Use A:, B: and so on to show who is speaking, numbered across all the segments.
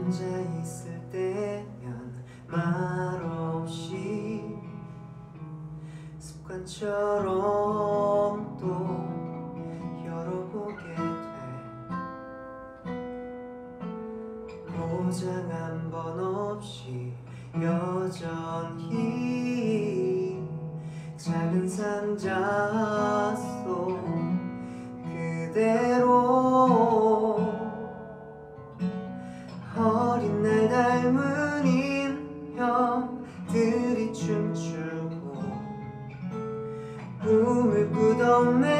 A: 앉아있을 때면 말없이 습관처럼 또 열어보게 돼. 보장 한 번 없이 여전히 작은 상자 속 그대 꿈을 끝없네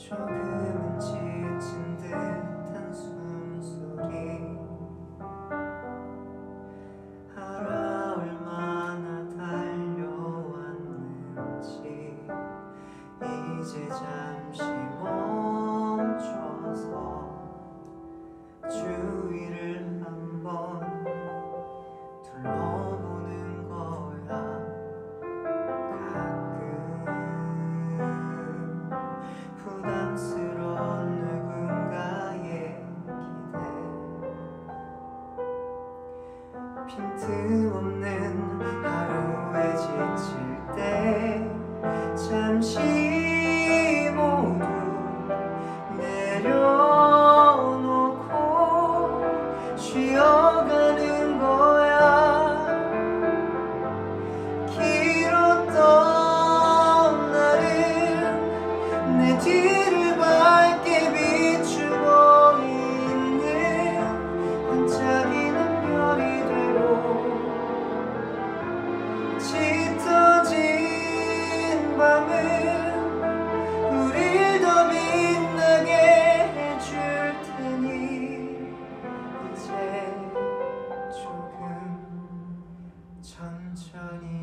A: 조금은 지친 듯한 숨소리. 알아 얼마나 달려왔는지 이제 잠시 멈춰서 주위를 빈틈없는 하루에 지칠 때 잠시 모두 내려놓고 쉬어가는 거야. 길었던 날은 내 뒤에 천천히